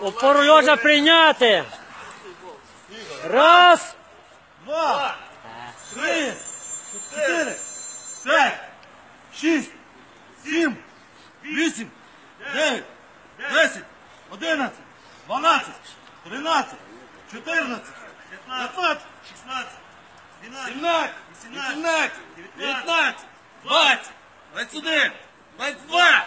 Опору Йожа прийняти. Раз. Два. Три. Чотири. П'ять. Шість. Сім. Вісім. Дев'ять. Десять. Одинадцять. Дванадцять. Тринадцять. Чотирнадцять. П'ятнадцять. Шістнадцять. Сімнадцять. Вісімнадцять. Дев'ятнадцять. Двадцять. Двадцять один. Двадцять два.